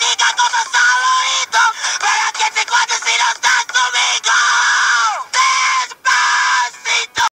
你敢动他三